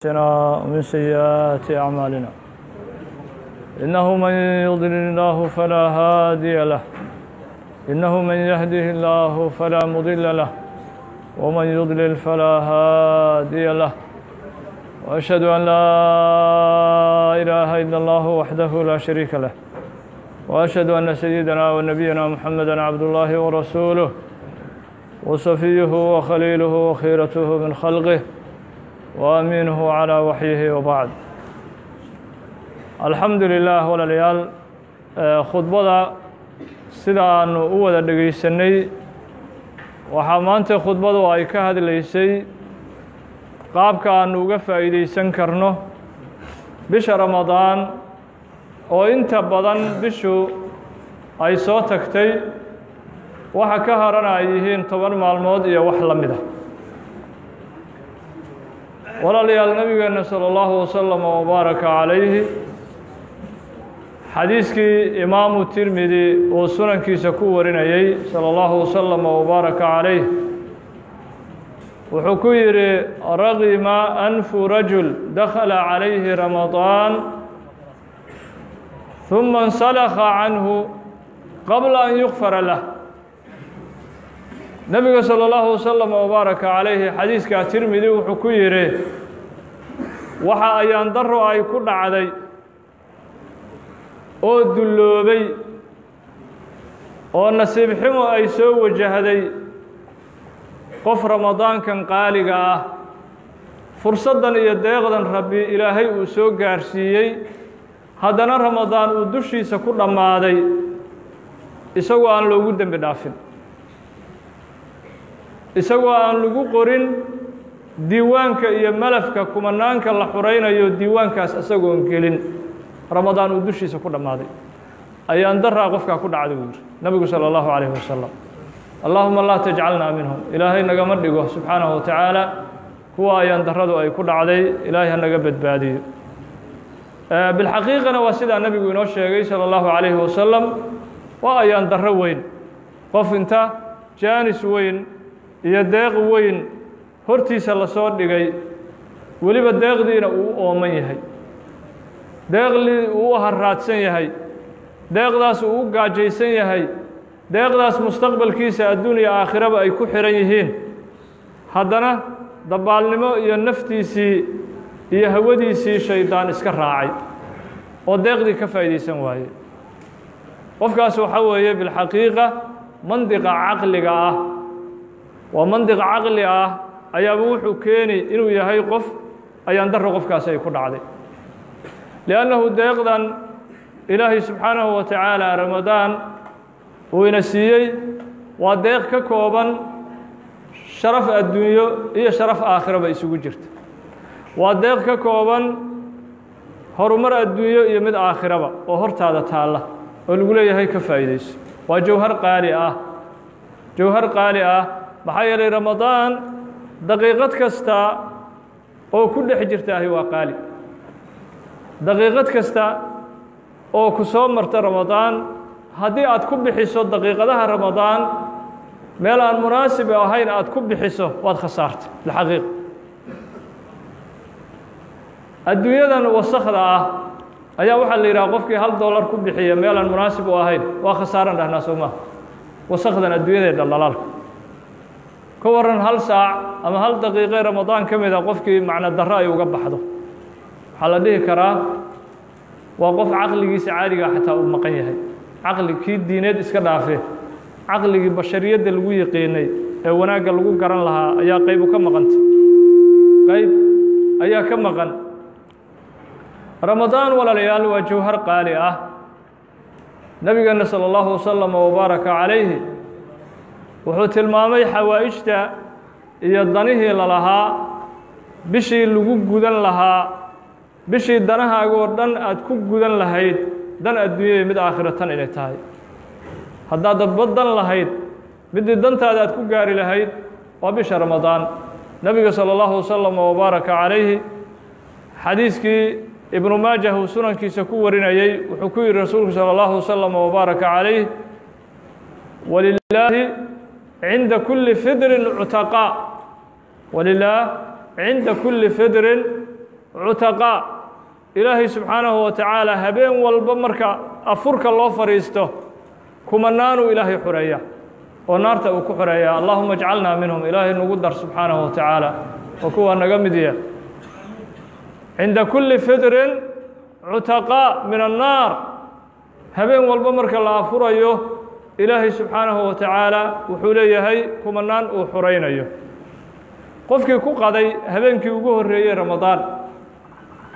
أنفسنا ومن سيئات أعمالنا. إنه من يضلل الله فلا هادي له. إنه من يهده الله فلا مضل له. ومن يضلل فلا هادي له. وأشهد أن لا إله إلا الله وحده لا شريك له. وأشهد أن سيدنا ونبينا محمدا عبد الله ورسوله. وصفيه وخليله وخيرته من خلقه. وأمينه على وحيه وبعد alxamdu lilah walaalayaal khudbada sida aanu u wada dhegaysanay waxaa maanta khudbadu ay ka hadlaysay qaabka aanu uga faa'iidaysan karno bisha ramadaan oo inta badan bishu ay soo tagtay waxa ka harana ay yihiin toban maalmood iyo wax la mid ah ولا لي النبي صلى الله وسلم وبارك عليه. حديثك إمام الترمذي وسنن كيسكو ورنايي صلى الله وسلم وبارك عليه. وحكير رغم أنف رجل دخل عليه رمضان ثم انسلخ عنه قبل أن يغفر له. Nebiga salى اllahu waslama wbaaraka calayhi xadiiskaa tirmidi wuxuu ku yidhi waxa ayaan daro ay ku dhacday oo dulloobay oo nasiib xumo ay soo wajahday qof ramadaankan qaaliga ah fursaddan iyo deeqdan rabbi ilaahay uu soo gaarsiiyey haddana ramadaan uu dushiisa ku dhammaaday isagoo aan loogu dembi dhaafin isagoo aan lagu qorin diiwaanka iyo malafka kumanaanka la xuraynayo diiwaankaas isagoon gelin ramadaan uu dushiisa ku dhammaaday ayaan daraa qofkaa ku dhacday buu yidhi nabigu salى اllahu عalayه wasalam allahuma laa tajcalnaa minhum ilaahay nagama dhigo subxaanaه wa tacaala kuwa ayaan daradu ay ku dhacday ilaahay ha naga badbaadiyo bilxaqiiqana waa sidaa nebigu inoo sheegay salى اllahu عalayhi wasalam waa ayaan daro weyn qof inta jaanis weyn iyo deeq weyn hortiisa la soo dhigay weliba deeqdiina uu ooman yahay. Deeqdii uu u haraadsan yahay deeqdaas uu u gaajaysan yahay deeqdaas mustaqbalkiisa adduuniya aakhiraba ay ku xihan yihiin. Haddana dabaalnimo iyo naftiisii iyo hawadiisii shaydaan iska raacay oo deeqdii ka faa'iidaysan waaye qofkaas waxaa weeye bilxaqiiqa mandiqa caqliga ah waa mandiq caqli ah ayaaba wuxuu keeni inuu yahay qof ayaan daro qofkaasi ay ku dhacday. Liannahu deeqdan ilaahay subxaanahu wa tacaala ramadaan uu ina siiyey waa deeq ka kooban sharaf adduunyo iyo sharaf aakhiraba isugu jirta. Waa deeq ka kooban horumar adduunyo iyo mid aakhiraba oo hortaada taalla oo lagu leeyahay ka faa'iidayso. Waa jawhar qaali ah jawhar qaali ah محايل رمضان دقيقة كستا أو كل حجرتا هي وقالي دقيقة كستا أو كسوم مرت رمضان هذه عاد كوب بحسو دقيقة لها رمضان ميلا المناسبة وهاي عاد كوب بحسو واد خسارت الحقيقة الدنيا ذا وسخ أيا واحد اللي راقف كي هل دولار كوب بحية ميلا المناسبة وهاي واخسارة لهنا سوما وسخ الدنيا ذا الله لكم ka waran hal saac ama hal daqiiqe ramadaan ka mid a qofkii macno darro ay uga baxdo. Waxaa la dhihi karaa waa qof caqligiisa caadigaa xataa uu maqan yahay. Caqli kii diineed iska dhaafe caqligii bashariyadda lagu yiqiinay ee wanaagga lagu garan lahaa ayaa qaybu ka maqanta. Qayb ayaa ka maqan. Ramadaan walaalayaal waa jawhar qaali ah. Nebigeena salى اllahu waslama wbaaraka calayhi wuxuu tilmaamay xawaa'ijta iyo danihii lalahaa bishii lagu gudan lahaa bishii danahaaga oo dhan aad ku gudan lahayd dan adduunyada mid aakhiratan inay tahay. Haddaad dadba dan lahayd middii dantaada aad ku gaari lahayd waa bisha ramadaan. Nebiga sala allahu wasalam wabaaraka calayhi xadiiskii ibnu maajah uu sunankiisa ku warinayey wuxuu ku yidhi rasuulku sala allahu wasalam wabaaraka calayh walilaahi cinda kuli fidrin cutaqaa walilaah cinda kuli fidrin cutaqaa ilaahay subxaanahu wa tacaala habeen walba marka afurka loo fadhiisto kumanaanuu ilaahay xoreeya oo naarta uu ku xoreeyaa allahuma ajcalnaa minhum ilaahay nagu dar subxaanahu wa tacaala oo kuwaa naga mid ya cinda kulli ilaahay subxaanahu wa tacaala wuxuu leeyahay kumanaan uu xoraynayo qofkii ku qaday habeenkii ugu horreeyey ramadaan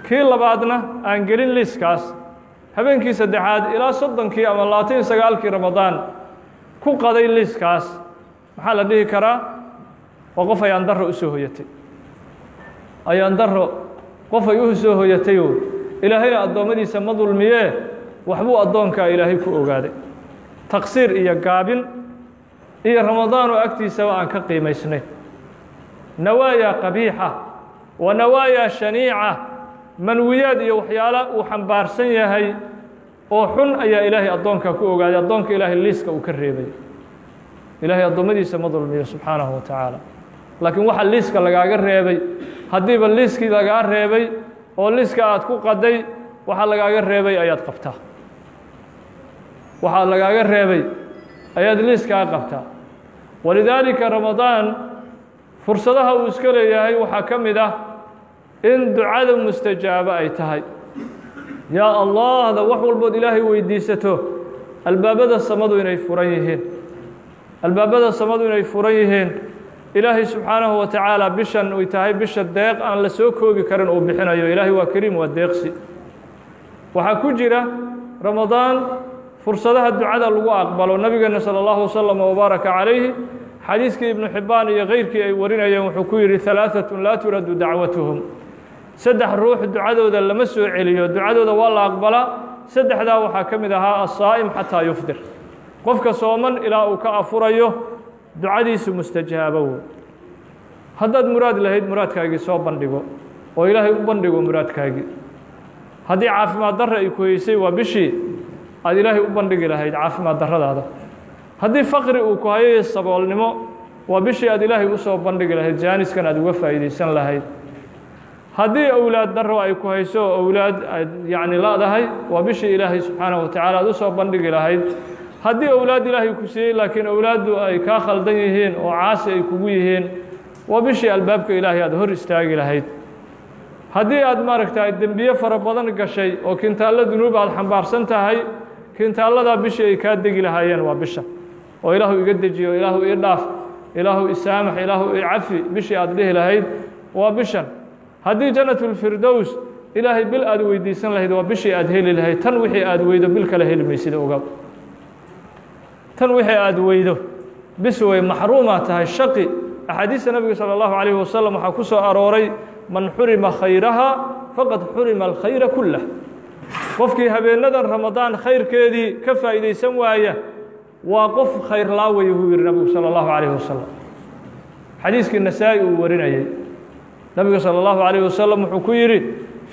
kii labaadna aan gelin liiskaas habeenkii saddexaad ilaa soddonkii ama labaatan sagaalkii ramadaan ku qaday liiskaas maxaa la dhihi karaa? Waa qof ayaan darro u soo hoyatay. Ayaan darro qof ay u soo hoyatayo ilaahayna addoommadiisa ma dulmiyee? Waxbuu addoonkaa ilaahay ku ogaaday taqsiir iyo gaabin iyo ramadaanoo agtiisaba aan ka qiimaysnay. Nawaaya qabiixa wa nawaaya shaniica manwiyaad iyo waxyaala uu xambaarsan yahay oo xun ayaa ilaahay addoonkaa ku ogaaday addoonka ilaahay liiska uu ka reebay. Ilaahay addoommadiisa ma dulmiyo subxaanahu wa tacaala. Laakiin waxa liiska lagaaga reebay haddiiba liiskii lagaa reebay oo liiska aad ku qaday waxa lagaaga reebay ayaad qabtaa وحال لقاك الرئيبي أياد ليس كاقفتا ولذلك رمضان فرصدها وسكرة ياهي أيوة وحاكم ده إن دعاء المستجابة أيتهاي يا الله ذا وحو البود إلهي ويديسته. الباب هذا الصمد وين يفريهن الباب هذا الصمد وين يفريهن إلهي سبحانه وتعالى بشن ويتهاي بش الدقيق أن لسوكو بكرن أو بحنا يا إلهي وكريم والدقسي وحاكو جيرا رمضان fursadaha ducada lagu aqbalo nabigeena salى اllahu waslm wbaaraka calayhi xadiiskii ibnu xibbaan iyo keyrkii ay warinayeen wuxuu ku yidhi ثalaaثaة laa turadu dacwatuhum saddex ruux ducadooda lama soo celiyo ducadooda waa la aqbalaa saddexdaa waxaa ka mid ahaa aلsaa'im xataa yufdir qofka sooman ilaa uu ka afurayo ducadiisu mustajaabow haddaad muraad lahayd muraadkaagii soo bandhigo oo ilaahay u bandhigo muraadkaagii haddii caafimaad darra ay ku heysay waa bishii aad ilaahay u bandhigi lahayd caafimaad darradaada. Haddii faqri uu ku hayo iyo saboolnimo waa bishii aad ilaahay u soo bandhigi lahayd jaaniskan aad uga faa'iidaysan lahayd. Haddii owlaad darro ay ku hayso owlaad aad yacni la'dahay waa bishii ilaahay subxaanahu wa tacaala aad u soo bandhigi lahayd. Haddii owlaad ilaahay ku siiyey laakiin owlaaddu ay kaa khaldan yihiin oo caasi ay kugu yihiin waa bishii albaabka ilaahay aad hor istaagi lahayd. Haddii aad maaragta dembiye fara badan gashay oo kintaallo dunuub aad xambaarsan tahay kintaaladaa bishii ay kaa degi lahaayeen waa bisha. Oo ilaahu iga dejiyo ilaahu ii dhaaf ilaahu isaamax ilaahu ii cafi bishii aad dhihi lahayd waa bishan. Haddii janatulfirdows ilaahay bil aad weydiisan lahayd waa bishii aad heli lahayd. Tan wixii aad weydo bil kale heli maysida ogaw tan wixii aad weydo bis wey maxruumaa tahay shaqi. Axaadiista nebiga salى اllahu calayhi wasalam waxaa ku soo arooray man xurima khayraha faqad xurima alkhayra kullah qofkii habeenadan ramadaan khayrkeedii ka faa'iidaysan waaya waa qof khayr laawaya buu yihi nabigu salى اllahu عalayه wasalam xadiiskii nasaa-i uu warinayey nabiga salى اllahu عalayه wasalam wuxuu ku yidhi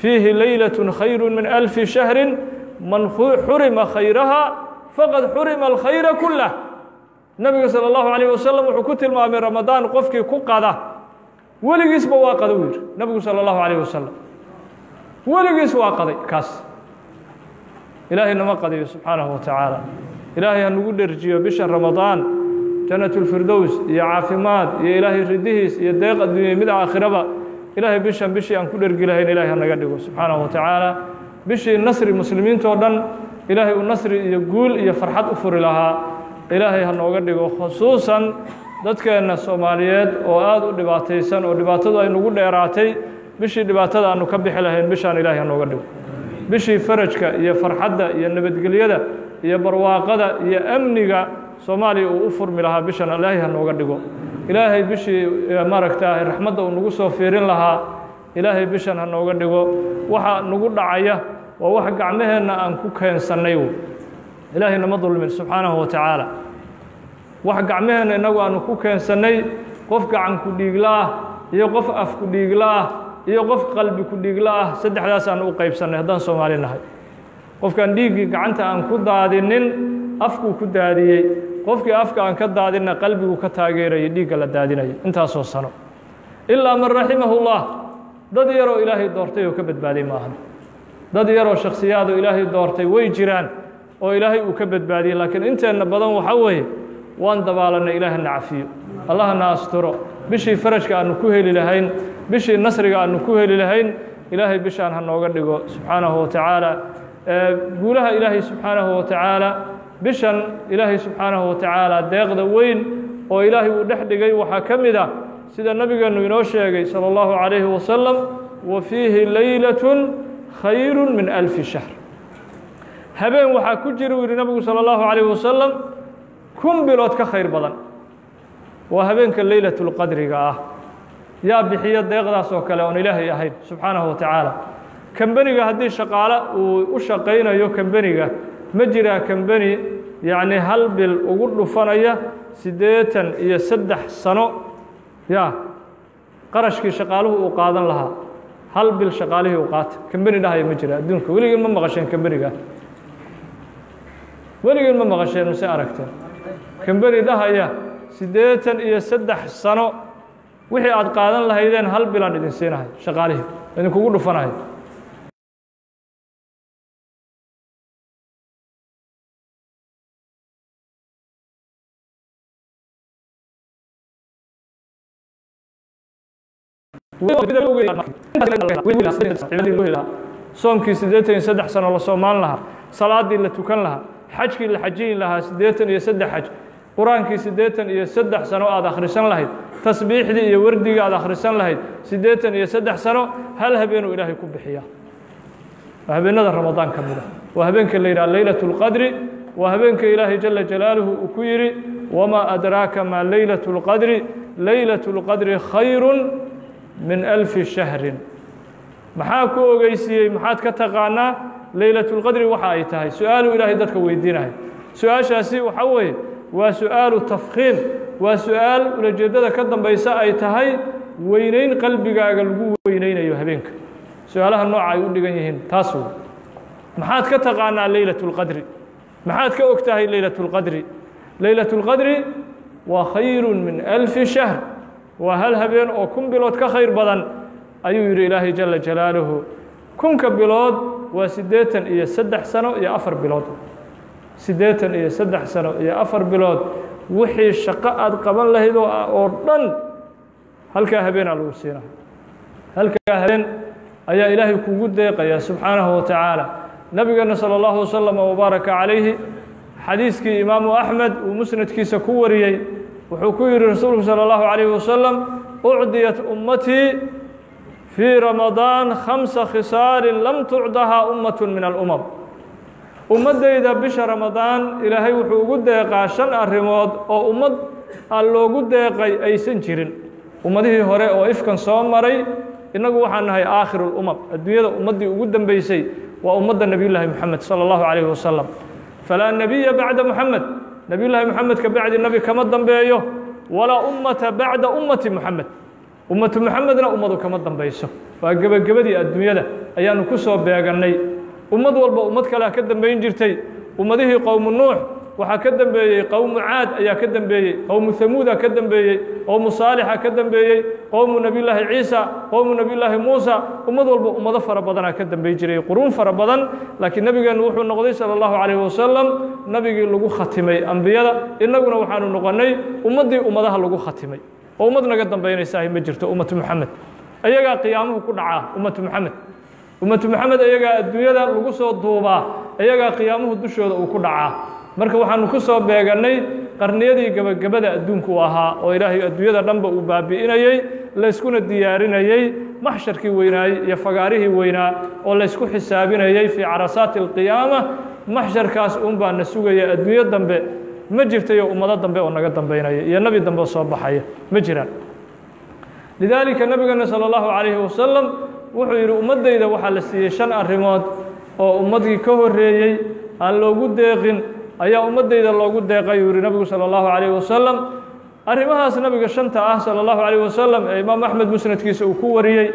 fiihi leylaة khayru min alfi shahri man xurima khayraha faqad xurima alkhayra kulah nabiga salى اllahu عalيه wasalam wuxuu ku tilmaamay ramadaan qofkii ku qada weligiisba waa qada u yidhi nabigu salى اllahu عalيه wasalam weligiis waa qaday kaas ilaahay nama qadiyo subxaanahu wa tacaala ilaahay ha nagu dherjiyo bisha ramadaan janat اlfirdows iyo caafimaad iyo ilaahay ridihiis iyo deeq adduunya mid aakhiraba. Ilaahay bishan bishii aan ku dhergi lahayn ilahay ha naga dhigo subxaanahu wa tacaala bishii nasri muslimiintoo dhan ilaahay uu nasri iyo guul iyo farxad u furi lahaa. Ilaahay ha nooga dhigo khusuusan dadkeenna soomaaliyeed oo aad u dhibaataysan oo dhibaatadu ay nagu dheeraatay. Bishii dhibaatada aanu ka bixi lahayn bishaan ilaahay ha nooga dhigo bishii farajka iyo farxadda iyo nabadgelyada iyo barwaaqada iyo amniga soomaaliya uu u furmi lahaa bishan ilaahay ha nooga dhigo. Ilaahay bishii maaragta raxmadda uu nagu soo fiirin lahaa ilaahay bishan ha nooga dhigo. Waxa nagu dhacaya waa wax gacmaheenna aan ku keensannay ilaahay nama dulmin subxaanahu wa tacaala. Wax gacmaheenna innagu aanu ku keensannay qof gacan ku dhiigla ah iyo qof af ku dhiigla ah iyo qof qalbi ku dhiigla ah saddexdaas aanu u qaybsannay haddaan soomaali nahay. Qofkaan dhiiggii gacanta aan ku daadinin afkuu ku daadiyey. Qofkii afka aan ka daadinna qalbigu ka taageerayay dhiigga la daadinayay. Intaasoo sano. Ilaa man raximahu llah dad yaroo ilaahay doortay oo ka badbaaday ma ahan dad yaroo shakhsiyaadoo ilaahay doortay way jiraan oo ilaahay uu ka badbaadiyey laakiin inteenna badan waxaa weeye waan dabaalanay ilaahana cafiyo allahna asturo bishii farajka aanu ku heli lahayn bishii nasriga aanu ku heli lahayn ilaahay bishaan ha nooga dhigo subxaanahu wa tacaala guulaha ilaahay subxaanahu wa tacaala bishan ilaahay subxaanahu wa tacaala deeqda weyn oo ilaahay uu dhex dhigay waxaa ka mid ah sida nebigeennu inoo sheegay salى اllahu عalayhi wasalam wa fiihi laylaة khayru min alfi shahr habeen waxaa ku jira uu yihi nabigu salى اllahu عalayh wasalam kun bilood ka khayr badan. Waa habeenka leylaة اlqadriga ah. Yaa bixiya deeqdaas oo kale oon ilaahay ahayn subxaanahu wa tacaala kambeniga haddii shaqaale uu u shaqaynayo kambeniga ma jiraa kambeni yacni hal bil ugu dhufanaya siddeetan iyo saddex sano? Ya qarashkii shaqaaluhu uu qaadan lahaa. Hal bil shaqaalihii uu qaata. Kambeni dhahaya ma jira adduunka weligeen ma maqasheen kambeniga weligeen ma maqasheen mise aragteen kambeni dhahaya siddeetan iyo saddex sano wixii aad qaadan lahaydeen hal bilaan idin siinahay shaqaalihii idinkugu dhufanahay. Soomkii siddeetan iyo saddex sano la soomaan lahaa salaadii la tukan lahaa xajkii la xajiyin lahaa siddeetan iyo saddex xaj qur-aankii siddeetan iyo saddex sano aad akhrisan lahayd tasbiixdii iyo wardigii aad akhrisan lahayd siddeetan iyo saddex sano hal habeenuu ilaahay ku bixiyaa waa habeenada ramadaan ka mid ah waa habeenka la yidhaha leylaة اlqadri waa habeenka ilaahay jala jalaaluhu uu ku yidhi wamaa adraaka maa leylaة اlqadri leylaة اlqadri khayru min alfi shahrin maxaa ku ogeysiiyey maxaad ka taqaanaa leylatulqadri waxa ay tahay su-aaluu ilaahay dadka weydiinahay su-aashaasi waxaa weeye waa su'aalu tafkhiim. Waa su'aal ulajeeddada ka dambaysa ay tahay weyneyn qalbigaaga lagu weyneynayo habeenka. Su'aalaha nooca ay u dhigan yihiin taas wey maxaad ka taqaanaa leylatulqadri maxaad ka og tahay leylatulqadri leylatulqadri waa khayru min alfi shahr. Waa hal habeen oo kun bilood ka khayr badan ayuu yidhi ilaahay jala jalaaluhu. Kunka bilood waa siddeetan iyo saddex sano iyo afar bilood سيداتن إيه سدح سنة يا إيه أفر بلود وحي الشقاء قبل له إذا أردن هل كهبين على وسيرة هل كهبين أيا إلهي كوجود يا سبحانه وتعالى نبي صلى الله عليه وسلم وبارك عليه حديث كي إمام أحمد ومسند كي سكوري وحكوي رسوله صلى الله عليه وسلم أعديت أمتي في رمضان خمس خسار لم تعدها أمة من الأمم ummaddayda bisha ramadaan ilaahay wuxuu ugu deeqaa shan arrimood oo ummad aan loogu deeqay aysan jirin. Ummadihii hore oo ifkan soo maray innagu waxaan nahay aakhiru lumam adduunyada ummaddii ugu dembeysay waa ummadda nebiy llaahi moxamed salى اllahu calayh wasalam falaa nebiya bacda moxamed nebiy llaahi moxamed ka bacdi nebi kama dambeeyo. Walaa ummata bacda ummati moxamed ummatu moxamedna ummadu kama dambayso. Waa gebagabadii adduunyada ayaanu ku soo beegannay ummad walba ummad kalea ka dambayn jirtay. Ummadihii qowmu nuux waxaa ka dembeeyey qowmu caad ayaa ka dembeeyey qowmu hamuuda ka dembeeyey qowmu saalixa ka dembeeyey qowmu nebiyullaahi ciisa qowmu nebiyullaahi muusa. Ummad walba ummado fara badanaa ka dembey jiray quruun fara badan. Laakiin nebigeennu wuxuu noqday salى اllahu calayh wasalam nabigii lagu khatimay ambiyada. Innaguna waxaanu noqonnay ummaddii ummadaha lagu khatimay. Oo ummad naga dambaynaysaah ma jirto ummatu moxamed ayagaa qiyaamuhu ku dhacaa ummatu moxamed ummatu moxamed ayagaa adduunyada lagu soo duubaa ayagaa qiyaamuhu dushooda uu ku dhacaa marka waxaanu ku soo beegannay qarniyadii gebagabada adduunku ahaa oo ilaahay adduunyada dhanba uu baabi'inayey layskuna diyaarinayey maxsharkii weynaayey iyo fagaarihii weynaa oo laysku xisaabinayey fii carasaati alqiyaama maxsharkaas uun baa na sugaya adduunyo dambe. Ma jirtayo ummado dambe oo naga dambaynaya iyo nebi dambe oo soo baxaya. Ma jiraan. Lidaalika nebigeena salى اllahu calayhi wasalam wuxuu yidhi ummaddayda waxaa la siiyey shan arrimood oo ummadii ka horreeyey aan loogu deeqin ayaa ummaddayda loogu deeqay uu yihi nabigu salى اllahu calayh wasalam arrimahaas nabiga shanta ah salى اllahu calayh wasalam ee imaam axmed musnadkiisa uu ku wariyey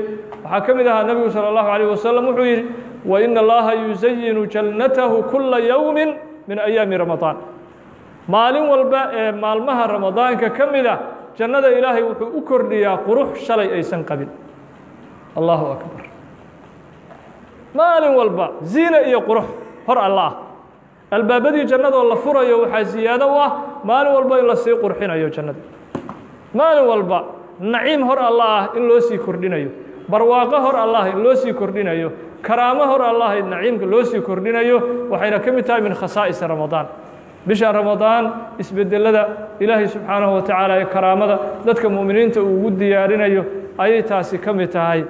waxaa ka mid ahaa nebigu salى اllahu calayh wasalam wuxuu yidhi wa ina allaha yusayinu jannatahu kula yowmi min ayaami ramadaan maalin walba ee maalmaha ramadaanka ka mid a jannada ilaahay wuxuu u kordhiyaa qurux shalay aysan qabin allahu akbar. Maalin walba ziine iyo qurux hor alla ah albaabadii jannadoo la furayo waxaa siyaado u ah maalin walba in la sii qurxinayo jannada maalin walba naciim hor alla ah in loo sii kordhinayo. Barwaaqo hor allah in loo sii kordhinayo. Karaamo hor allah in naciimka loo sii kordhinayo. Waxayna ka mid tahay min khasaa'is ramadaan. Bisha ramadaan isbedelada ilaahay subxaanahu wa tacaala ee karaamada dadka mu'miniinta uu ugu diyaarinayo ayay taasi ka mid tahay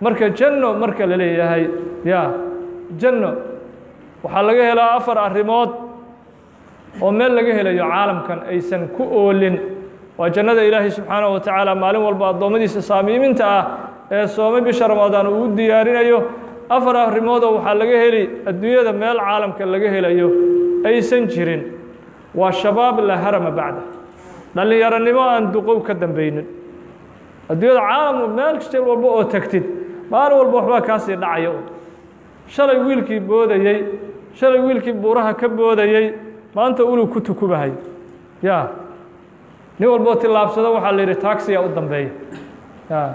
marka janno marka la leeyahay ya janno waxaa laga helaa afar arrimood oo meel laga helayo caalamkan aysan ku oolin. Waa jannada ilaahay subxaanahu wa tacaala maalin walba addoommadiisa saamiiminta ah ee soome bisha ramadaan uu u diyaarinayo. Afar arrimoodoo waxaa laga heli adduunyada meel caalamka laga helayo aysan jirin. Waa shabaab laa harama bacda. Dhallinyaronimo aan duqow ka dambaynin. Adduunyada caalam meel walba oo tagtid maalin walba waxbaa kaasii dhacaya shalay wiilkii boodayey shalay wiilkii buuraha ka boodayey maanta ulug ku tukubahay. Ya. Nin walboo tillaabsado waxaa la yidhi taagsiyaa u dambeeya. Ya.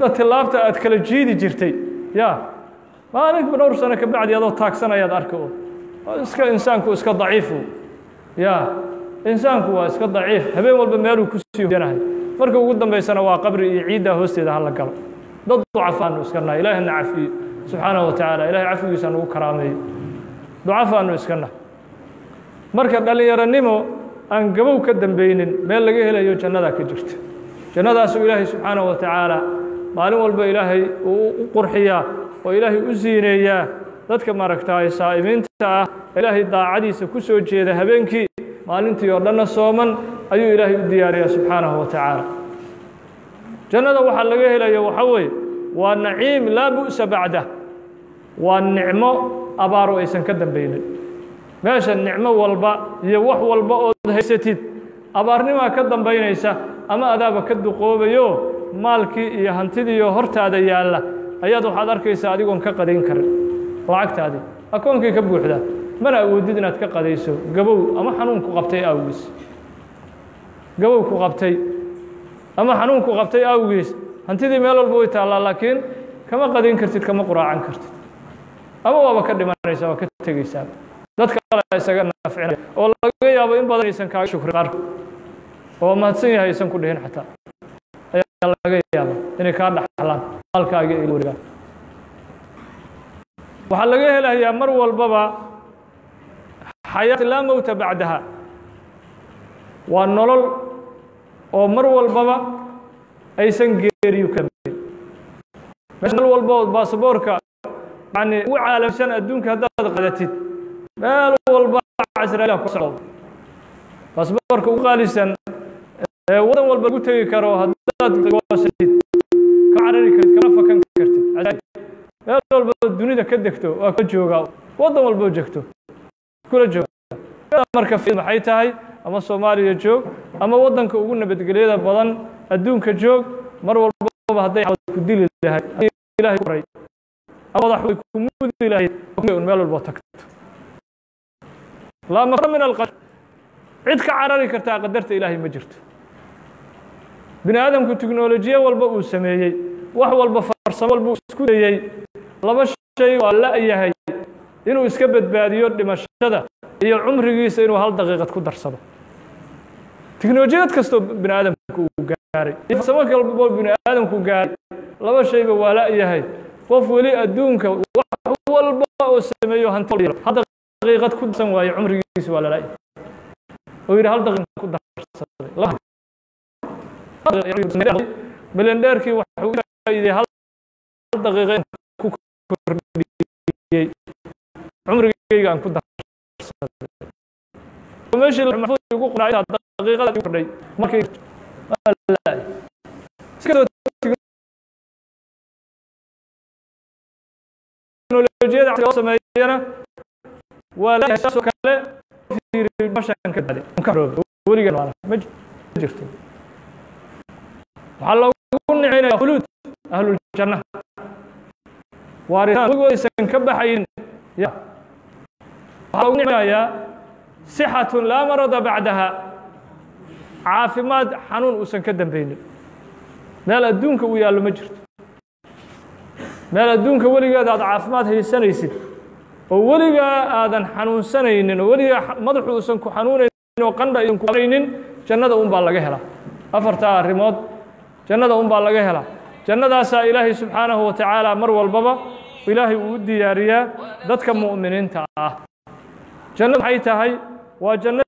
Da tillaabta aad kala jiidi jirtay. Ya. Maalinba dhowr sano ka bacdi adoo taagsanayaad arka iska insaanku iska daciifu. Ya. Insaanku waa iska daciif. Habeen walba meeluu ku sii hoyanahay marka ugu dambaysana waa qabri iyo ciiddaa hoosteeda hala galo dad ducafaanu iska nahay. Ilaahina cafiye subxaanahu wa tacaala ilahay cafigiisa nugu karaameeyo. Ducafaanu iska marka dhallinyaronimo aan gabow ka dambeynin meel laga helayo jannadaa ka jirta. Jannadaasuu ilaahay subxaanahu wa tacaala maalin walba ilaahay uu u qurxiyaa oo ilaahay u siineeyaa. Dadka maaragtaay saa'imiinta ah ilaahay daacadiisa ku soo jeeda habeenkii maalintii oo dhanna sooman ayuu ilaahay u diyaariyaa subxaanahu wa tacaala jannada waxaa laga helaya waxaa weeye waa naciim laa bu'sa bacdah waa nicmo abaaru aysan ka dambeynin meesha nicmo walba iyo wax walba ood haysatid abaarnimaa ka dambaynaysa ama adaaba ka duqoobayo maalkii iyo hantidiiyo hortaada yaalla ayaad waxaad arkaysaa adigoon ka qadayn karin. Lacagtaadii akoonkii ka buuxdaa mana awoodid inaad ka qadayso gabow ama xanuunku qabtay awgiis gabow ku qabtay ama xanuunku qabtay awgiis hantidii meel walba way taallaa laakiin kama qadayn kartid kama quraacan kartid ama waaba ka dhimanaysa waa ka tegeysaa dadka kale isaga nafcinaya oo laga yaabo in badan aysan kaaga shukri qaarkood oo mahadsan yahay aysan ku dhihin xataa ayaa laga yaaba inay kaa dhaxlaan maalkaaga ay warigaan waxaa laga helayaa mar walbaba xayaat laa mowta bacdaha waa nolol oo mar walbaba aysan geeriyu ka meel walba oo baasaboorka yani ugu caalamsan adduunka haddaad qadatid meel walba casraila ku socdo. Baasaboorka ugu qaalisan waddan walba lagu tegi karo haddaad goosatid ka carari kartid kama fakan kartid. Meel walba dunida ka degto waa ka joogaa. Waddan walboo jegto kula jooga marka maxay tahay ama soomaaliya joog ama waddanka ugu nabadgelyada badan adduunka joog mar walbaba hadday ku dili lahayd. Cid ka carari kartaa qadarta ilaahay ma jirto. Bini aadamku tiknolojiye walba uu sameeyey wax walba farsamo walba uu isku dayey laba shay waa la-yahay inuu iska badbaadiyo dhimashada iyo cumrigiisa inuu hal daqiiqad ku darsado tiknolojiyad kastoo bini aadamku uu gaaray farsamo kalbo bini aadamku gaaray laba shayba waa la-yahay qof weli adduunka wax walba oo sameeyo hanti hal daqiiqad ku darsan waayo cumrigiisa waa lala-yahay oo yidhi hal daqiiqad ku darsaday milendheerkii waxuu faa'iidey hal daqiiqa ku kordhiyey cumrigayga aan ku darsaday meeshii maxfuud igu qoray daqiiqada igu kordhay markay teknolojiyada loo sameeyana waa la saasoo kale mashan ka dhacday ka roob weligan ma jirto waxaa loogu nicinaya khuluud ahluljanna waaritaan weligood aysan ka baxayn ya waxaa loogu nicinayaa sixatun laa marada bacdaha caafimaad xanuun uusan ka dambeynin meel adduunka uu yaallo ma jirto meel adduunka weligeed aad caafimaad haysanaysid oo weligaa aadan xanuunsanaynin oo weligaa madaxu uusan ku xanuunaynin oo qandha isan ku qabnaynin jannada un baa laga helaa afartaa arrimood jannada un baa laga helaa jannadaasaa ilaahay subxaanahu wa tacaala mar walbaba ilaahay uu u diyaariyaa dadka mu'miniinta ah jannadu maxay tahay وجنة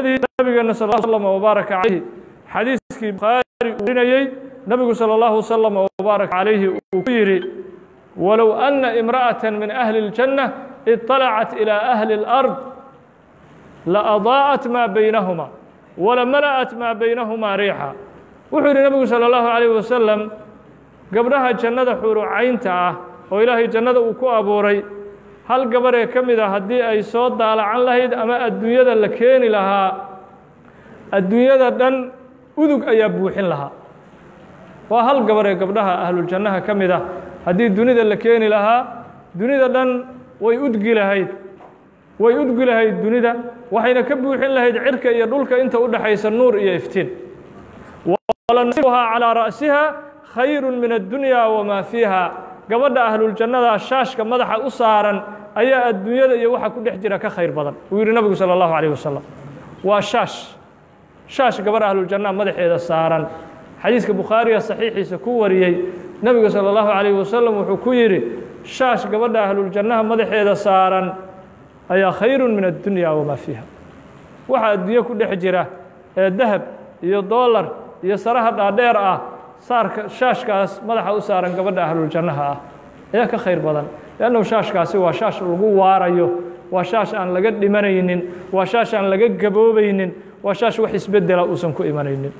النبي صلى الله عليه وسلم وبارك عليه. حديث البخاري ورنيي نبي صلى الله عليه وسلم وبارك عليه وكيري ولو أن امرأة من أهل الجنة اطلعت إلى أهل الأرض لأضاءت ما بينهما ولملأت ما بينهما ريحا. وحيري النبي صلى الله عليه وسلم قبلها جنة حور عينتها وإلهي جنة أكو أبوري. Hal gabaree ka mid a haddii ay soo daalacan lahayd ama adduunyada la keeni lahaa adduunyada dhan udug ayaa buuxin lahaa. Waa hal gabaree gabdhaha ahluljannaha ka mid ah. Haddii dunida la keeni lahaa dunida dhan way udgi lahayd. Way udgi lahayd dunida waxayna ka buuxin lahayd cirka iyo dhulka inta u dhexaysa nuur iyo iftiin. Walanasibuhaa calaa ra'siha khayru min addunya wamaa fiiha gabadha ahluljannada shaashka madaxa u saaran ayaa adduunyada iyo waxa ku dhex jira ka khayr badan uu yidhi nabigu salى اllahu عalيه wasalam waa shaash shaash gabarh ahluljannaha madaxeeda saaran xadiiska bukhaariga saxiixiisa ku wariyey nebigu salى اllahu عalayه wasalam wuxuu ku yidhi shaash gabadha ahluljannaha madaxeeda saaran ayaa khayru min addunya wamaa fiiha waxa adduunye ku dhex jira ee dahab iyo doolar iyo saraha dhaadheer ah saarka shaashkaas madaxa u saaran gabadha ahluljannaha ah ayaa ka khayr badan. Leannahu shaashkaasi waa shaash lagu waarayo. Waa shaash aan laga dhimanaynin. Waa shaash aan laga gaboobaynin. Waa shaash wax isbedela uusan ku imanaynin.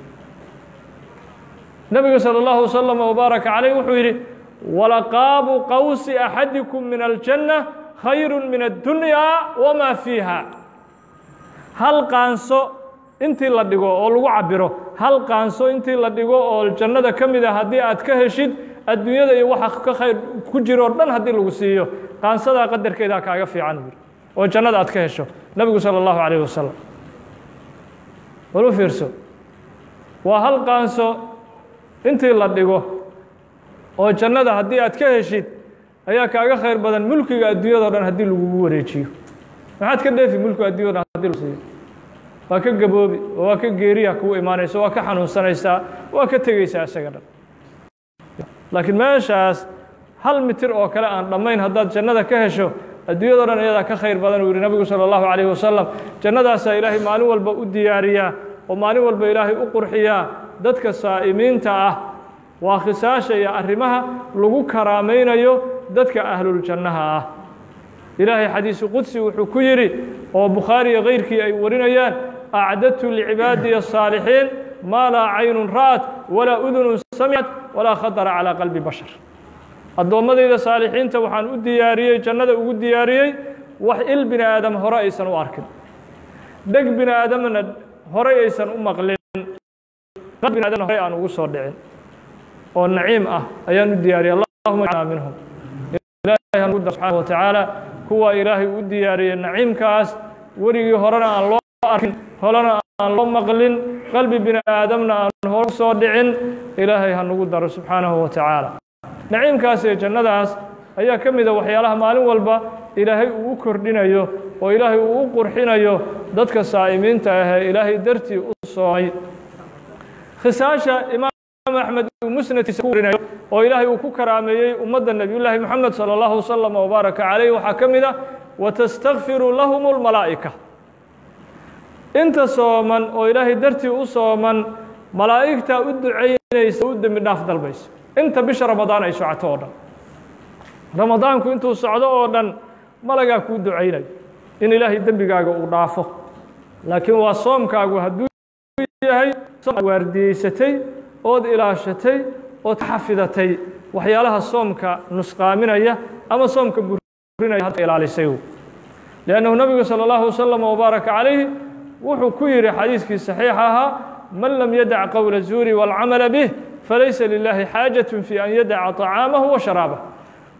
Nebigu salى اllahu waslama wbaaraka calayh wuxuu yidhi walaqaabu qawsi axadikum min aljanna khayru min addunyaa wamaa fiiha. Hal qaanso intii la dhigo oo lagu cabiro hal qaanso intii la dhigo oo jannada ka mid a haddii aad ka heshid adduunyada iyo waxa ka khayr ku jiro o dhan haddii lagu siiyo qaansadaa qadarkeedaa kaaga fiican buuri oo jannada aad ka hesho nabigu salى اllahu alayh wasalam walu fiirso waa hal qaanso intii la dhigo oo jannada haddii aad ka heshid ayaa kaaga khayr badan mulkiga adduunyadao dhan haddii lagugu wareejiyo. Maxaad ka dheefi mulkiga addunyao dhan haddii lagu waa ka gaboobi oo waa ka geeriya kugu imaanaysa waa ka xanuunsanaysaa waa ka tegeysaa isaga dhan laakiin meeshaas hal mitir oo kale aan dhammayn haddaad jannada ka hesho adduunyado dhan iyadaa ka khayr badan uu yihi nabigu salى اllahu عalayh wasalam jannadaasaa ilaahay maalin walba u diyaariyaa oo maalin walba ilaahay u qurxiyaa dadka saa'imiinta ah waa khisaasha iyo arrimaha lagu karaamaynayo dadka ahluljannaha ah ilaahay xadiisu qudsi wuxuu ku yidhi oo bukhaariyo kayrkii ay warinayaan acdadtu licibaadiya الصaalixiin maa laa caynun ra'at walaa udunun samicat walaa khatara calىa qalbi bashar. Addoommadayda saalixiinta waxaan u diyaariyey jannada ugu diyaariyey wax il bini aadam hore aysan u arkin. Dheg bini aadamna horey aysan u maqlin. Bini aadamna horey aan ugu soo dhicin. Oo naciim ah ayaan u diyaariyey. Allahuma jcalna minhum. Ilahay hanugu dar subxaana wa tacaala kuwa ilaahay u diyaariyey naciimkaas werigii horena aan loo arkin horena aan loo maqlin qalbi bini aadamna aan hor soo dhicin ilaahay ha nagu daro subxaanahu wa tacaala. Naciimkaas ee jannadaas ayaa ka mida ah waxyaalaha maalin walba ilaahay uu u kordhinayo oo ilaahay uu u qurxinayo dadka saa'imiinta ahee ilaahay dartii u soomay khisaasha imaam axmed uu musnadkiisa ku oo ilaahay uu ku karaameeyey ummadda nebiyullaahi moxamed sala allahu wasalam wabaaraka calayh waxaa ka mid ah watastakfiru lahum lmalaa'ika inta sooman oo ilaahay dartii u sooman malaa'igtaa u ducaynaysa u dembi dhaaf dalbaysa. Inta bisha ramadaan ay socoto oo dhan. Ramadaanku intuu socdo oo dhan malagaa kuu ducaynayo in ilaahay dembigaaga uu dhaafo. Laakiin waa soomkaagu hadduu yahay waardiyeysatay ood ilaashatay ood xafidatay waxyaalaha soomka nusqaaminaya ama soomka burinaya ilaalisay liannahu nabigu salى اllahu wasalam wbaaraka calayhi wuxuu ku yidhi xadiiskii saxiix ahaa man lam yadac qowla الzuuri wاlcamala bih falaysa lilahi xaajaة fi an yadaca طacaamahu wa sharaabah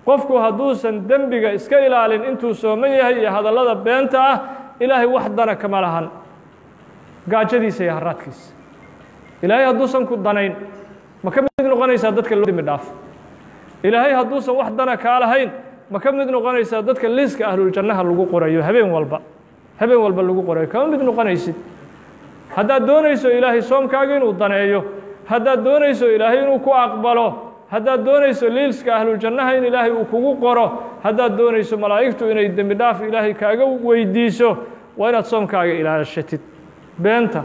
qofku hadduusan dembiga iska ilaalin intuu sooman yahay iyo hadallada beenta ah ilaahay wax dana kama lahan gaajadiisa iyo haraadkiisa ilaahay hadduusan ku danayn ma ka mid noqonaysaa dadka loo dembi dhaafo ilaahay hadduusan wax dana kaa lahayn ma ka mid noqonaysaa dadka liiska ahluljannaha lagu qorayo habeen walba Habeen walba lagu qorayo kama mid noqonaysid? Haddaad doonayso ilaahay soomkaaga inuu daneeyo haddaad doonayso ilaahay inuu ku aqbalo haddaad doonayso liiska ahluljannaha in ilaahay uu kugu qoro haddaad doonayso malaa'igtu inay dembi dhaaf ilaahay kaaga weydiiso waa inaad soomkaaga ilaashatid beenta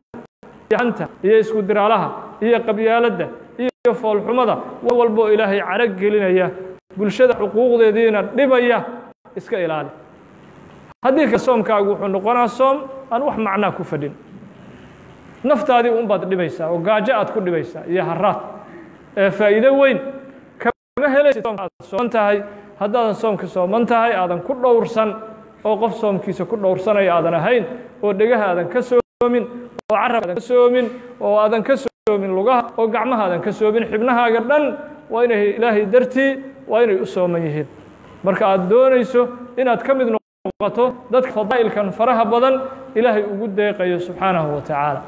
anta iyo isku diraalaha iyo qabyaaladda iyo foolxumada walboo ilaahay carag gelinaya bulshada xuquuqdeediina dhibaya iska ilaali haddii ka soomkaagu wuxuu noqonaa soom aan wax macnaa ku fadhin. Naftaadii unbaad dhibaysaa oo gaajo aad ku dhibaysaa iyo haraad ee faa'iido weyn kama helaysid soomka aad sooman tahay. Haddaadan soomka sooman tahay aadan ku dhowrsan oo qof soomkiisa ku dhowrsanaya aadan ahayn oo dhegaha aadan ka soomin oo carab aadan ka soomin oo aadan ka soomin lugaha oo gacmaha aadan ka soomin xibnahaaga dhan waa inay ilaahay dartii waa inay u sooman yihiin. Marka aad doonayso inaad ka mid noqoto dadka fadaa'ilkan faraha badan ilaahay ugu deeqayo subxaanahu wa tacaala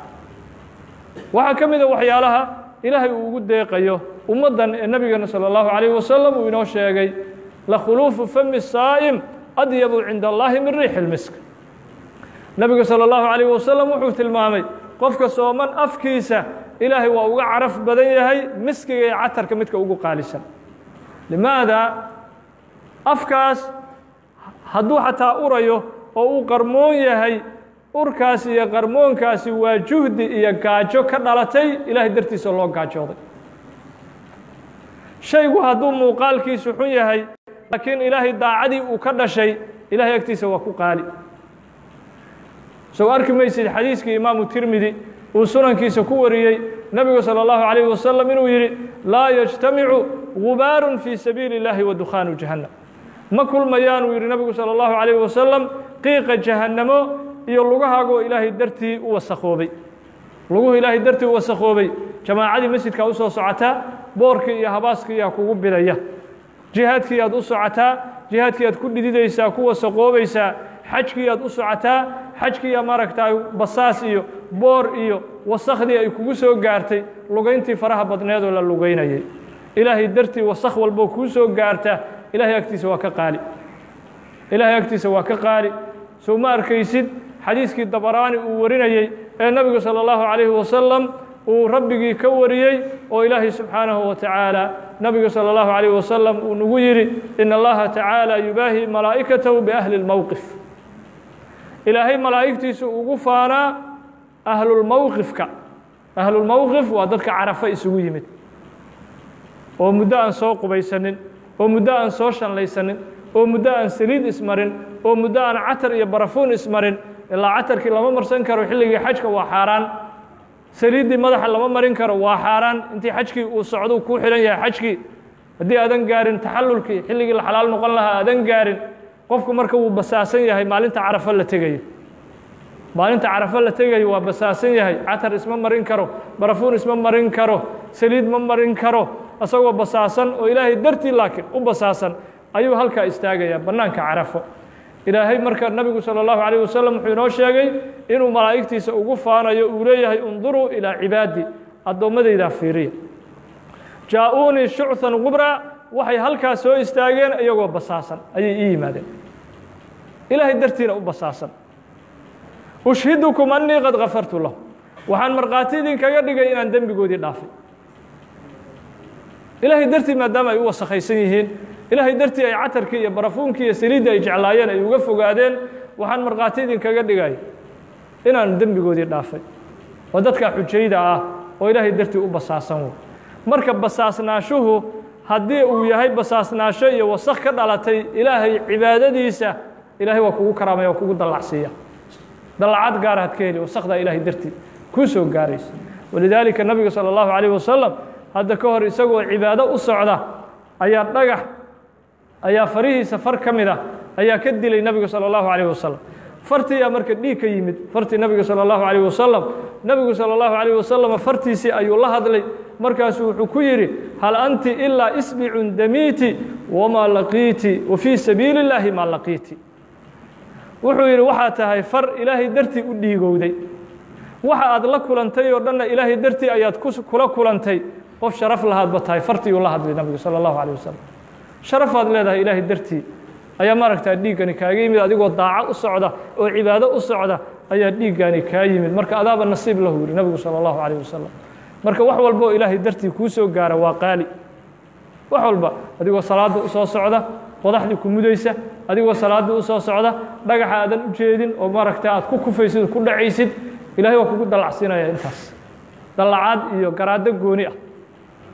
waxaa ka mid a waxyaalaha ilaahay uu ugu deeqayo ummaddan ee nebigeena salى اllahu عalayh wasalam uu inoo sheegay lakhuluufu fami saa'im adyabu cinda allahi min riixi اlmisk nebigu salى اllahu عalayh wasalam wuxuu tilmaamay qofka sooman afkiisa ilaahay waa uga caraf badan yahay miskiga iyo catarka midka ugu qaalisan limaada afkaas hadduu xataa urayo oo uu qarmoon yahay urkaasi iyo qarmoonkaasi waa juhdi iyo gaajo ka dhalatay ilaahay dartiisa loo gaajooday shaygu hadduu muuqaalkiisu xun yahay laakiin ilaahay daacadii uu ka dhashay ilahay agtiisa waa ku qaali soo arki maysid xadiiskii imaamu tirmidi uu sunankiisa ku wariyey nebigu salى اllahu عalayh wasalam inuu yidhi laa yajtamicu gubaarun fii sabiili اllahi wa dukhaanu jahannam ma kulmayaan uu yidhi nebigu salى اllahu عalayh wasalam qiiqa jahannamo iyo lugahaagoo ilaahay dartii u wasakhoobay luguhu ilaahay dartii u wasakhoobay jamaacadii masjidkaa u soo socotaa boorkii iyo habaaskiiyaa kugu bidaya jihaadkii aad u socotaa jihaadkii aad ku dhididaysaa ku wasaqoobaysaa xajkii aad u socotaa xajkiiyaa maaragtaa basaas iyo boor iyo wasakhdii ay kugu soo gaartay lugayntii faraha badneedoo la lugaynayay ilaahay dartii wasakh walboo kuu soo gaarta ilaahay agtiisa waa ka qaali ilaahay agtiisa waa ka qaali sow ma arkaysid xadiiskii dabaraani uu warinayey ee nebigu salى اllahu عalayhi wasalam uu rabbigii ka wariyey oo ilaahay subxaanahu wa tacaala nebigu salى اllahu عalayh wasalam uu nagu yidhi in allaha tacaala yubaahi malaa'ikatahu biahli اlmowqif ilaahay malaa'igtiisu ugu faanaa ahlulmowqifka ahlulmowqif waa dadka carafa isugu yimid oo muddo aan soo qubaysanin oo muddo aan soo shanlaysanin oo muddo aan saliid ismarin oo muddo aan catar iyo barafuun ismarin ilaa catarkii lama marsan karo xilligii xajka waa xaaraan. Saliiddii madaxa lama marin karo waa xaaraan. Intii xajkii uu socdou kuu xihan yahay xajkii. Haddii aadan gaarin taxallulkii xilligii la xalaal noqon lahaa aadan gaarin qofku marka wuu basaasan yahay maalinta carafo la tegayo. Maalinta carafo la tegayo waa basaasan yahay. Catar isma marin karo barafuun isma marin karo saliid ma marin karo isagoo basaasan oo ilaahay dartii laakiin u basaasan ayuu halkaa istaagayaa bannaanka carafo ilaahay marka nabigu salى اllahu عalيه wasalam wuxuu inoo sheegay inuu malaa'igtiisa ugu faanayo uu leeyahay unduruu ilaa cibaadi addoommadaydaa fiiriya jaa-uunii shucثan gubra waxay halkaa soo istaageen iyagoo basaasan ayay ii yimaadeen ilaahay dartiina u basaasan ushhidukum anii qad gafartu lahu waxaan markhaati idinkaga dhigay inaan dembigoodii dhaafay ilaahay dartii maadaama ay u wasakhaysan yihiin ilaahay dartii ay catarkii iyo barafuunkii iyo saliiddii ay jeclaayeen ay uga fogaadeen waxaan markhaati idinkaga dhigay inaan dembigoodii dhaafay oo dadka xujayda ah oo ilaahay dartii u basaasan wey marka basaasnaashuhu haddii uu yahay basaasnaasho iyo wasakh ka dhalatay ilaahay cibaadadiisa ilaahay waa kugu karaamaya waa kugu dallacsiiya dallacad gaara had ka heli wasakhdaa ilaahay dartii kuu soo gaaraysa walidaalika nabiga salى اllahu عalيه wasalam hadda ka hor isagoo cibaado u socda ayaa dhagax ayaa farihiisa far ka mid ah ayaa ka dilay nebigu salى اllahu عalيه wasalam fartiyaa marka dhiig ka yimid fartii nebiga salى اllahu عalيه wasalam nebigu salى اllahu عalيه wasalam fartiisii ayuu la hadlay markaasuu wuxuu ku yidhi hal anti ilaa isbicun damiiti wamaa laqiiti wa fii sabiili اllaahi maa laqiiti wuxuu yidhi waxaa tahay far ilaahay dartii u dhiigowday waxa aad la kulantay oo dhanna ilaahay dartii ayaad kula kulantay qof sharaf lahaadba tahay fartiiuu la hadlay nabigu sala allahu calayh wasalam sharafaad leedahay ilaahay dartii ayaa maaragtaa dhiiggani kaaga yimid adigoo daaco u socda oo cibaado u socda ayaa dhiiggani kaa yimid. Marka adaaba nasiib lahu yidhi nabigu sala allahu calayh wasalam marka wax walba oo ilaahay dartii kuu soo gaara waa qaali. Wax walba adigoo salaadda u soo socda qodaxdii ku mudaysa adigoo salaadda u soo socda dhagaxa aadan u jeedin oo maaragta aad ku kufaysid ku dhacaysid ilahay waa kugu dallacsiinaya intaas. Dallacaad iyo garaaddo gooni ah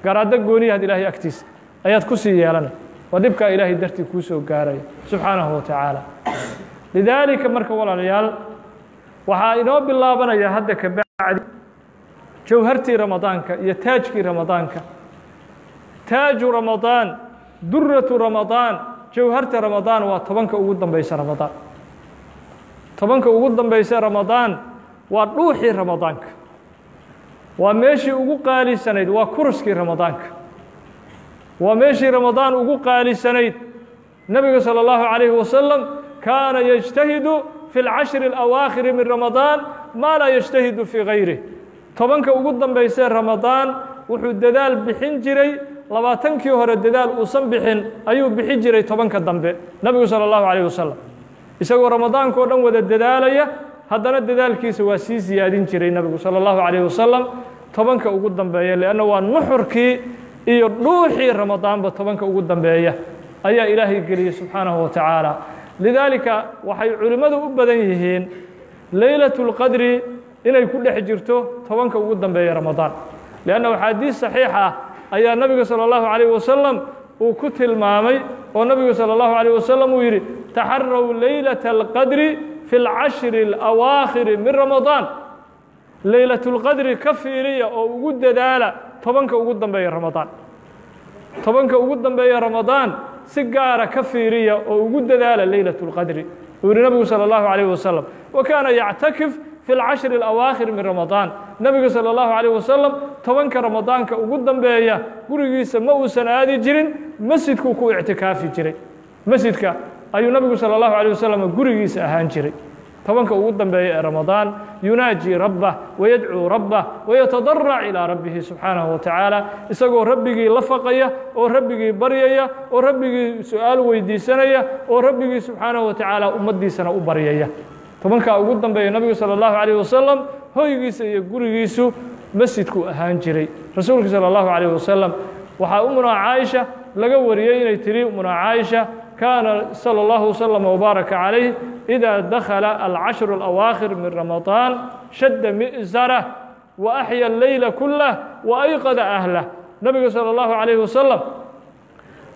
garaaddo gooniyaad ilaahay agtiisa ayaad ku sii yeelanay waa dhibkaa ilaahay dartii kuu soo gaaraya subxaanahu wa tacaala. Lidaalika marka walaalayaal waxaa inoo bilaabanaya hadda ka bacdi jawhartii ramadaanka iyo taajkii ramadaanka. Taaju ramadaan duratu ramadaan jawharta ramadaan waa tobanka ugu dambeysa ramadaan. Tobanka ugu dambeysa ramadaan waa dhuuxii ramadaanka waa meeshii ugu qaalisanayd waa kuruskii ramadaanka waa meeshii ramadaan ugu qaalisanayd nebiga salى اllahu عalayه wasalam kaana yجtahidu fi اlcashri اlawaakhiri min ramadaan maa laa yجtahidu fii gayrih tobanka ugu dambeysee ramadaan wuxuu dadaal bixin jiray labaatankii hore dadaal uusan bixin ayuu bixin jiray tobanka dambe nebigu salى اllahu عalيه wasalam isagoo ramadaanka o dhan wada dadaalaya haddana dadaalkiisa waa sii siyaadin jiray nebigu salى اllahu عalيه wasalam tobanka ugu dambeeya leanna waa nuxurkii iyo dhuuxii ramadaanba tobanka ugu dambeeya ayaa ilaahay geliyey subxaanahu wa tacaala lidaalika waxay culimmadu u badan yihiin leylaة اlqadri inay ku dhex jirto tobanka ugu dambeeya ramadaan leanna axaadiis saxiix ah ayaa nebiga salى اllahu عalيه wasalam uu ku tilmaamay oo nebigu salى اllahu عalيه wasalam uu yidhi taxaraw leylaة اlqadri fi اlcashri اlawaakhiri min ramadaan leylaة اlqadri ka fiiriya oo ugu dadaala tobanka ugu dambeeya ramadaan tobanka ugu dambeeya ramadaan si gaara ka fiiriya oo ugu dadaala leylaة اlqadri uu yihi nabigu salى اllahu عalيه wasalam wa kaana yactakif fi اlcashri اlawaakhir min ramadaan nebigu salى اllahu عalيه wasalam tobanka ramadaanka ugu dambeeya gurigiisa ma uusan aadi jirin masjidkuu ku ictikaafi jiray masjidka ayuu nebigu salى اllahu عalيه wasalam gurigiisa ahaan jiray tobanka ugu dambeeya ee ramadaan yunaaji rabbah wayadcuu rabbah wayatadarac ilىa rabbihi subxaanahu wa tacaala isagoo rabbigii la faqaya oo rabbigii baryaya oo rabbigii su-aal weydiisanaya oo rabbigii subxaanahu wa tacaala ummaddiisana u baryaya tobankaa ugu dambeeya nabigu salى اllahu عalيه wasalam hoygiisa iyo gurigiisu masjidkuu ahaan jiray rasuulka salى اllahu عalيه wasalam waxaa umunaa caaisha laga wariyey inay tiri umunaa caaisha kaana salى اllahu wslm wbaaraka calayh إida dakhala alcashru اlawaakhir min ramadaan shadda mi'sarah wa axya leyla kulah wa ayqada ahlah nabiga salى اllahu عalayh wasalam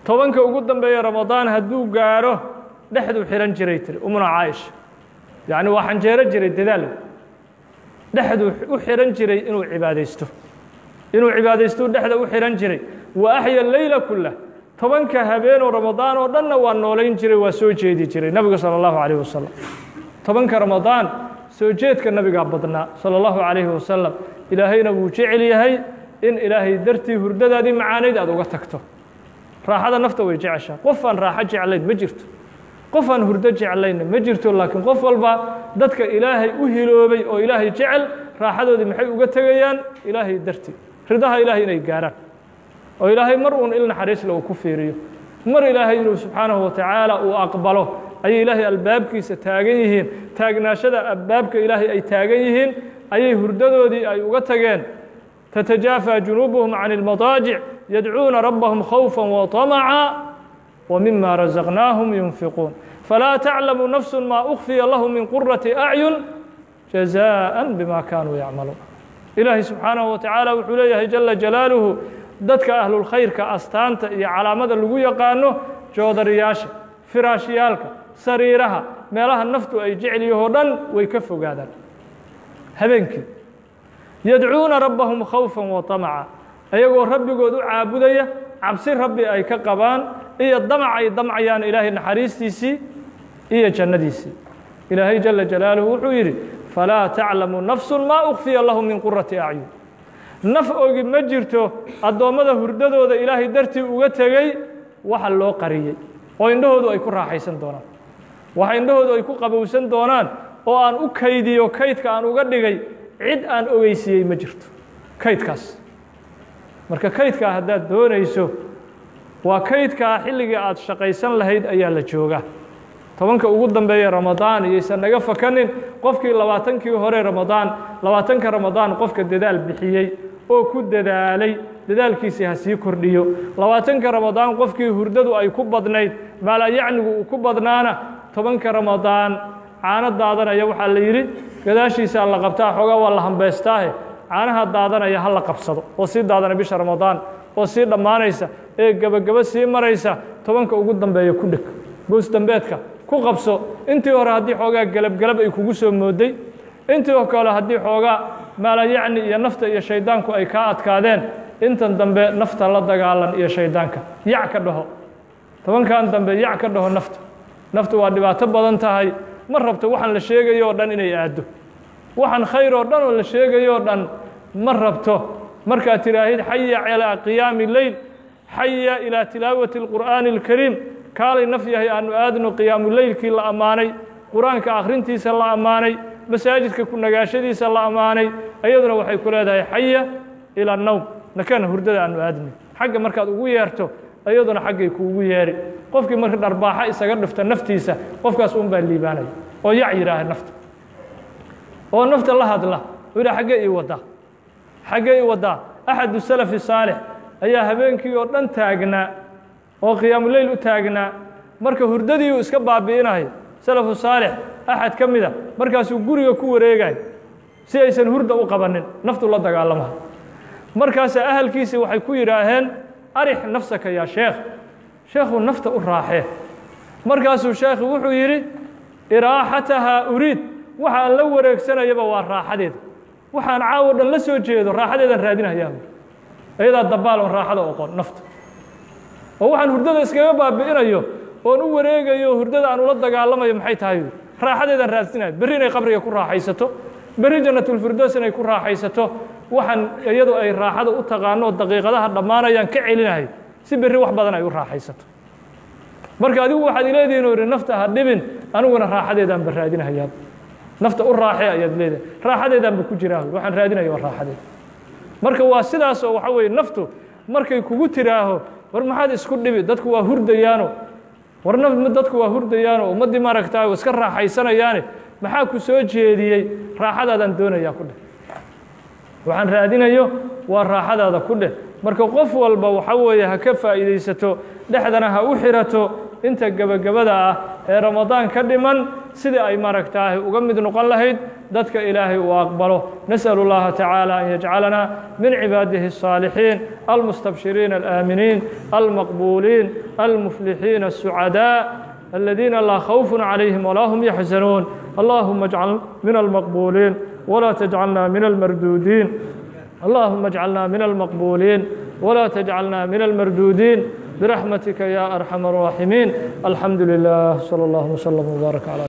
tobanka ugu dambeeya ramadaan hadduu gaaro dhexduu xihan jiray tiri umuna caaisha yacni waa xanjeero jiray dadaal dhexduu u xihan jiray inuu cibaadaysto inuu cibaadaystuu dhexda u xihan jiray wa axya leyla kulah tobanka habeenoo ramadaan oo dhanna waa noolayn jiray waa soo jeedi jiray nabiga salى اllahu عalيه wasalam tobanka ramadaan soo jeedka nabigaa badnaa salى اllahu عalayhi wasalam ilaahayna wuu jecel yahay in ilaahay dartii hurdadaadii macaanayd aad uga tagto raaxada nafta way jeceshaa qof aan raaxo jeclayn ma jirto qof aan hurdo jeclaynna ma jirto laakiin qof walba dadka ilaahay u hiloobay oo ilaahay jecel raaxadoodii maxay uga tegayaan ilaahay dartii ridaha ilaahay inay gaaraan oo ilaahay mar uun il naxariisle uu ku fiiriyo mar ilaahay inuu subxaanahu wa tacaala uu aqbalo ayay ilaahay albaabkiisa taagan yihiin taagnaashada albaabka ilaahay ay taagan yihiin ayay hurdadoodii ay uga tageen تتجافى جنوبهم عن المضاجع يدعون ربهم خوفا وطمعا ومما رزقناهم ينفقون فلا تعلم نفس ما أخفي له من قرة أعين جزاء بما كانوا يعملون إلهي سبحانه وتعالى وحليه جل جلاله dadka ahlulkhayrka astaanta iyo calaamada lagu yaqaano joodariyaasha firaashiyaalka sariiraha meelaha naftu ay jecelyahoo dhan way ka fogaadaan. Habeenkii yadcuuna rabbahum khawfan wa طamaca ayagoo rabbigood u caabudaya cabsi rabbi ay ka qabaan iyo damac ay damcayaan ilaahay naxariistiisii iyo jannadiisii. Ilaahay jala jalaaluhu wuxuu yidhi falaa taclamu nafsu maa ukfiya lahu min qurati acyun naf ogi ma jirto addoommada hurdadooda ilaahay dartii uga tegey waxa loo qariyey oo indhahoodu ay ku raaxaysan doonaan. Waxa indhahoodu ay ku qabowsan doonaan oo aan u kaydiyo kaydka aan uga dhigay cid aan ogeysiiyey ma jirto. Kaydkaas. Marka kaydkaa haddaad doonayso waa kaydkaa xilligii aad shaqaysan lahayd ayaa la joogaa. Tobanka ugu dambeeya ramadaan iyaysan naga fakanin qofkii labaatankii hore ramadaan labaatanka ramadaan qofka dadaal bixiyey oo ku dadaalay dadaalkiisii ha sii kordhiyo. Labaatanka ramadaan qofkii hurdadu ay ku badnayd maalayacnigu uu ku badnaana tobanka ramadaan caano daadanaya waxaa la yidhi gadaashiisaa la qabtaa xoogaa waa la hambaystaahe. Caanaha daadanaya ha la qabsado oo sii daadana bisha ramadaan oo sii dhammaanaysa ee gebagebo sii maraysa tobanka ugu dambeeya ku dheg. Goos dambeedka ku qabso. Intii hore haddii xoogaa gelabgelab ay kugu soo mooday intii kale haddii xoogaa maalayacni iyo nafta iyo shayddaanku ay kaa adkaadeen intan dambe nafta la dagaalan iyo shayddaanka yac ka dhaho. Tobankan dambe yac ka dhaho nafta naftu waa dhibaato badan tahay. Ma rabto waxaan la sheegayo dhan inay aaddo. Waxaan khayr oo dhan oo la sheegayo o dhan ma rabto. Markaad tidhaahid xaya calaa qiyaami leyl xaya ilaa tilaawati اlqur'aani اlkariim kaalay naf yahay aanu aadno qiyaamu leylkii la ammaanay. Qur'aanka akhrintiisa la ammaanay masaajidka ku nagaashadiisa la ammaanay ayaduna waxay ku leedahay xaya ilaa nowm nakana hurdada aanu aadnay. Xagga markaad ugu yeerto ayaduna xaggay kuugu yeeri. Qofkii marka dharbaaxa isaga dhifta naftiisa qofkaas un baa liibaanaya. Oo yac yidhaaha nafta. Oo nafta la hadla. Yidhaha xaggee ii waddaa xaggee ii waddaa axadu salafi saalix ayaa habeenkii oo dhan taagnaa oo qiyaamuleyl u taagnaa. Marka hurdadii uu iska baabi'inayo salafu saalix axad ka mida. Markaasuu guriga ku wareegayo si aysan hurda u qabanin naftu la dagaalamayo markaasa ahalkiisii waxay ku yidhaaheen arix nafsaka yaa sheekh. Sheekhu nafta u raaxee. Markaasuu sheekhu wuxuu yidhi iraaxatahaa uriid waxaan la wareegsanayaba waa raaxadeeda. Waxaan caawo dhan la soo jeedo raaxadeedaan raadinayaa ayadaa dabaal oon raaxada oqon nafta oo waxaan hurdada iskaga baabi'inayo oon u wareegayo hurdada aan ula dagaalamayo maxay tahay raaxadeedaan raadsinaya berri inay qabriga ku raaxaysato berri jannatulfirdows inay ku raaxaysato waxaan iyadu ay raaxada u taqaano oo daqiiqadaha dhammaanayaan ka celinahay si berri wax badan ay u raaxaysato. Marka adigu waxaad ileedihin o ihi nafta ha dhibin aniguna raaxadeedaan ba raadinahayaa nafta u raaxee ayaad leedahay. Raaxadeedaan ba ku jiraa waxaan raadinaya waa raaxadeeda marka waa sidaas oo waxa weeye naftu markay kugu tiraaho war maxaad isku dhibi? Dadku waa hurdayaano war dadku waa hurdayaano ummaddii maaragtaa iska raaxaysanayaane maxaa ku soo jeediyey? Raaxadaadaan doonayaa ku dheh waxaan raadinayo waa raaxadaada ku dheh marka qof walba waxa weeye ha ka faa'iidaysato dhexdana ha u xirato inta gebagabada ah ee ramadaan ka dhiman sidii ay maaragtaahay uga mid noqon lahayd ذاتك إلهي وأقبله. نسأل الله تعالى أن يجعلنا من عباده الصالحين المستبشرين الآمنين المقبولين المفلحين السعداء الذين لا خوف عليهم ولا هم يحزنون. اللهم اجعل من المقبولين ولا تجعلنا من المردودين. اللهم اجعلنا من المقبولين ولا تجعلنا من المردودين. برحمتك يا أرحم الراحمين. الحمد لله. صلى الله وسلم وبارك على